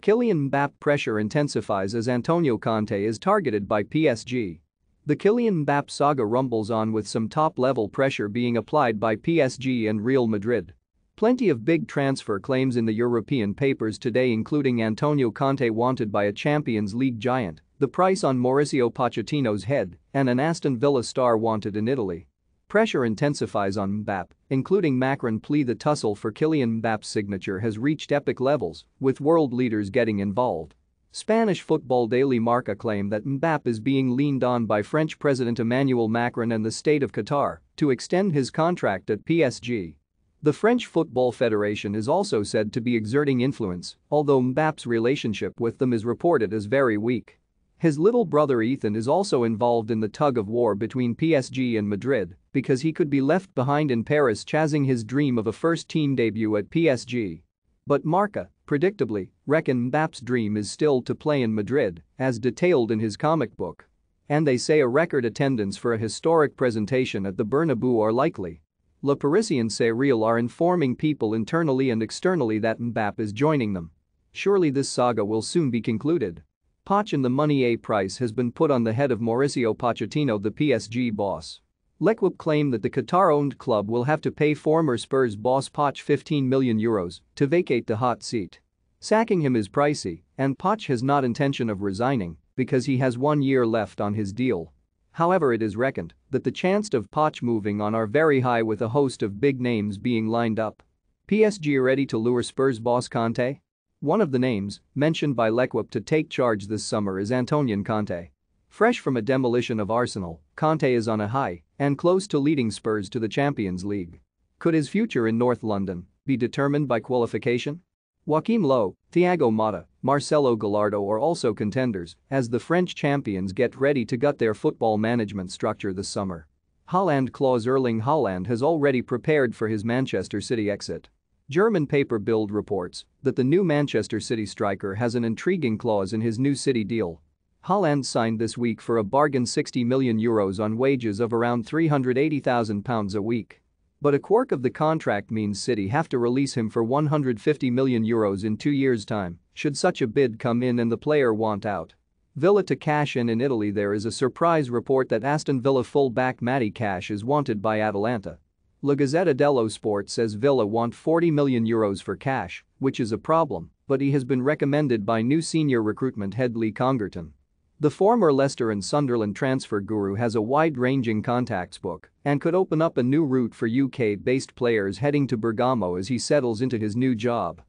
Kylian Mbappe pressure intensifies as Antonio Conte is targeted by PSG. The Kylian Mbappe saga rumbles on with some top-level pressure being applied by PSG and Real Madrid. Plenty of big transfer claims in the European papers today including Antonio Conte wanted by a Champions League giant, the price on Mauricio Pochettino's head, and an Aston Villa star wanted in Italy. Pressure intensifies on Mbappe, including Macron plea the tussle for Kylian Mbappe's signature has reached epic levels, with world leaders getting involved. Spanish football daily Marca claim that Mbappe is being leaned on by French President Emmanuel Macron and the state of Qatar to extend his contract at PSG. The French Football Federation is also said to be exerting influence, although Mbappe's relationship with them is reported as very weak. His little brother Ethan is also involved in the tug-of-war between PSG and Madrid because he could be left behind in Paris chasing his dream of a first-team debut at PSG. But Marca, predictably, reckon Mbappe's dream is still to play in Madrid, as detailed in his comic book. And they say a record attendance for a historic presentation at the Bernabeu are likely. Le Parisien say Real are informing people internally and externally that Mbappe is joining them. Surely this saga will soon be concluded. Poch and the money A price has been put on the head of Mauricio Pochettino the PSG boss. L'Equipe claim that the Qatar-owned club will have to pay former Spurs boss Poch 15 million euros to vacate the hot seat. Sacking him is pricey, and Poch has not intention of resigning because he has one year left on his deal. However it is reckoned that the chance of Poch moving on are very high with a host of big names being lined up. PSG ready to lure Spurs boss Conte? One of the names mentioned by L'Equipe to take charge this summer is Antonio Conte. Fresh from a demolition of Arsenal, Conte is on a high and close to leading Spurs to the Champions League. Could his future in North London be determined by qualification? Joachim Low, Thiago Motta, Marcelo Gallardo are also contenders as the French champions get ready to gut their football management structure this summer. Haaland clause Erling Haaland has already prepared for his Manchester City exit. German paper Bild reports that the new Manchester City striker has an intriguing clause in his new City deal Haaland signed this week for a bargain 60 million euros on wages of around 380,000 pounds a week. But a quirk of the contract means City have to release him for 150 million euros in two years' time, should such a bid come in and the player want out. Villa to cash in in Italy There is a surprise report that Aston Villa full-back Matty Cash is wanted by Atalanta. La Gazzetta dello Sport says Villa want 40 million euros for cash, which is a problem, but he has been recommended by new senior recruitment head Lee Congerton. The former Leicester and Sunderland transfer guru has a wide-ranging contacts book and could open up a new route for UK-based players heading to Bergamo as he settles into his new job.